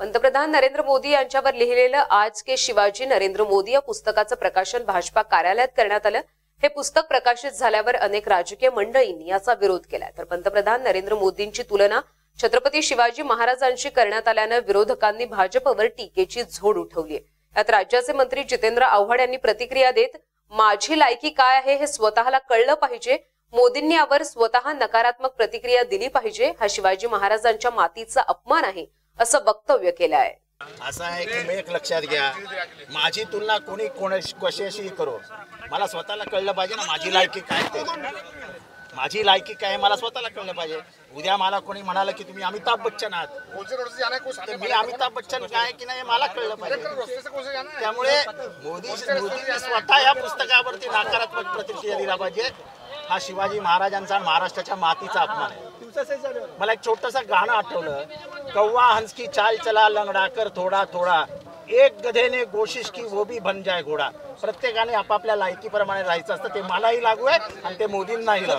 पंतप्रधान नरेंद्र मोदी यांच्यावर लिहिलेलं आज के शिवाजी नरेंद्र मोदी या पुस्तकाचं प्रकाशन भाजपा कार्यालयात करण्यात आलं. हे पुस्तक प्रकाशित झाल्यावर अनेक राजकीय मंडळींनी याचा विरोध केला तर पंतप्रधान नरेंद्र मोदींची तुलना छत्रपती शिवाजी महाराजांशी करण्यात आल्यानं विरोधकांनी भाजपवर टीकेची झोड उठवली यात राज्याचे मंत्री जितेंद्र आव्हाड यांनी प्रतिक्रिया देत माझी लायकी काय आहे हे स्वतःला कळलं पाहिजे. मोदींनी यावर स्वतः नकारात्मक प्रतिक्रिया दिली पाहिजे. हा शिवाजी महाराजांच्या मातीचा अपमान आहे. असं वक्तव्य केलं आहे. असं आहे की एक लक्षात घ्या. माझी तुलना कोणी कोणा कशाशी करो? मला स्वतःला कळलं पाहिजे ना माझी लायकी काय ते. माझी लायकी काय मला स्वतःला कळलं पाहिजे. उद्या मला कोणी म्हणाला की तुम्ही अमिताभ बच्चन आहात. मी अमिताभ बच्चन काय की नाही मला कळलं पाहिजे. त्यामुळे मोदी मोदींनी स्वतः या पुस्तकावरती नकारात्मक प्रतिक्रिया दिला पाहिजे. हा शिवाजी महाराजांचा महाराष्ट्राच्या मातीचा अपमान आहे. मला एक छोटस गाणं आठवलं. कौवा हंस की चाल चला लंगडा कर थोडा थोडा. एक गधेने कोशिश की वो भी बन जाय घोडा. प्रत्येकाने आपापल्या लायकीप्रमाणे राहायचं असतं ते मलाही लागू आहे आणि ते मोदींनाही लागू